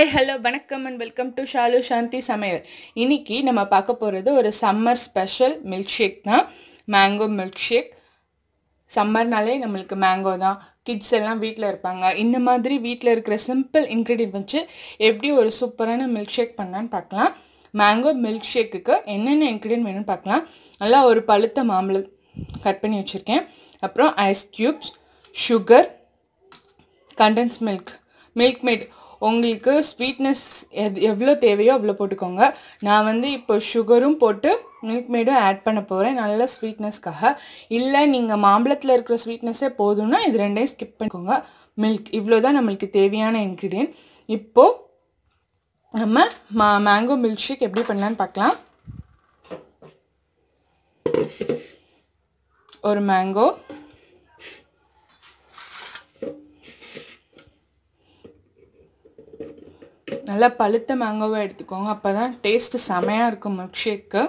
Hi hello வணக்கம் and welcome to Shalu Shanthi சமையல் இன்னைக்கு நம்ம பார்க்க போகிறது ஒரு சம்மர் ஸ்பெஷல் மில்க் ஷேக் தான். மேங்கோ மில்க் ஷேக் சம்மர்னாலே நம்மளுக்கு மேங்கோ தான். கிட்ஸ் எல்லாம் வீட்டில் இருப்பாங்க. இந்த மாதிரி வீட்டில் இருக்கிற சிம்பிள் இன்க்ரீடியன்ட் வச்சு எப்படி ஒரு சூப்பரான மில்க் ஷேக் பண்ணலான்னு பார்க்கலாம். மேங்கோ மில்க் ஷேக்குக்கு என்னென்ன இன்க்ரீடியன்ட் வேணும்னு பார்க்கலாம். நல்லா ஒரு பழுத்த மாம்பழம் கட் பண்ணி வச்சுருக்கேன். அப்புறம் ice cubes sugar condensed milk Milkmaid உங்களுக்கு ஸ்வீட்னஸ் எது எவ்வளோ தேவையோ அவ்வளோ போட்டுக்கோங்க. நான் வந்து இப்போ சுகரும் போட்டு மில்க் மேடும் ஆட் பண்ண போகிறேன் நல்ல ஸ்வீட்னஸ்க்காக இல்லை நீங்கள் மாம்பழத்தில் இருக்கிற ஸ்வீட்னஸே போதும்னா இது ரெண்டையும் ஸ்கிப் பண்ணிக்கோங்க. மில்க் இவ்வளோ தான் நம்மளுக்கு தேவையான இன்க்ரீடியன்ட் இப்போது நம்ம மா மேங்கோ மில்க் ஷேக் எப்படி பண்ணலான்னு பார்க்கலாம். ஒரு மேங்கோ நல்லா பழுத்த மேங்கோவை எடுத்துக்கோங்க. அப்போ தான் டேஸ்ட்டு செமையாக இருக்கும் மில்க் ஷேக்கு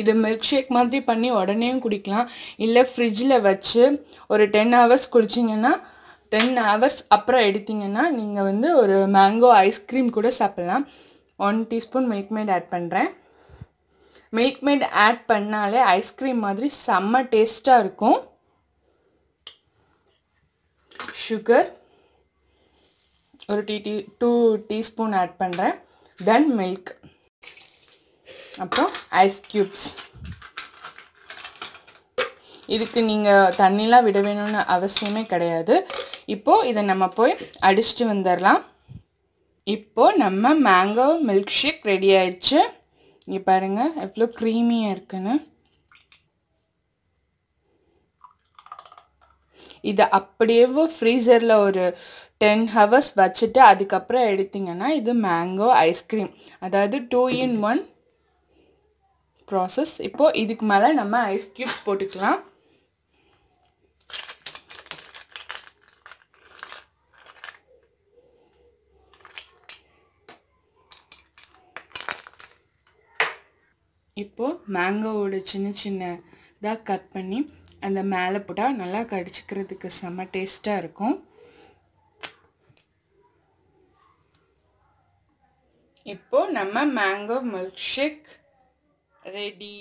இது மில்க் ஷேக் மாதிரி பண்ணி உடனேயும் குடிக்கலாம். இல்லை ஃப்ரிட்ஜில் வச்சு ஒரு டென் ஹவர்ஸ் குடிச்சிங்கன்னா டென் ஹவர்ஸ் அப்புறம் எடுத்தீங்கன்னா நீங்கள் வந்து ஒரு மேங்கோ ஐஸ்கிரீம் கூட சாப்பிட்லாம். One teaspoon milk mat add பண்ணுறேன் மில்க் மேட் ஆட் பண்ணாலே ஐஸ்கிரீம் மாதிரி செம்ம டேஸ்ட்டாக இருக்கும். சுகர் ஒரு tea tea two teaspoon add பண்ணுறேன் தென் மில்க் அப்புறம் ஐஸ் க்யூப்ஸ் இதுக்கு நீங்கள் தண்ணிலாம் விட வேணும்னு அவசியமே கிடையாது. இப்போது இதை நம்ம போய் அடிச்சுட்டு வந்துடலாம் இப்போது நம்ம மேங்கோ மில்க் ஷேக் ரெடி ஆயிடுச்சு. இங்கே பாருங்கள் எவ்வளோ க்ரீமியாக இருக்குன்னு. இதை அப்படியே ஃப்ரீசரில் ஒரு டென் ஹவர்ஸ் வச்சுட்டு அதுக்கப்புறம் எடுத்திங்கன்னா இது மேங்கோ ஐஸ்கிரீம் அதாவது டூ இன் ஒன் ப்ராசஸ் இப்போது இதுக்கு மேலே நம்ம ஐஸ் க்யூப்ஸ் போட்டுக்கலாம். இப்போது மேங்கோவோட சின்ன சின்ன இதாக கட் பண்ணி அந்த மேலே போட்டால் நல்லா கடிச்சிக்கிறதுக்கு செம்ம டேஸ்ட்டாக இருக்கும். இப்போது நம்ம மேங்கோ மில்க் ஷேக் ரெடி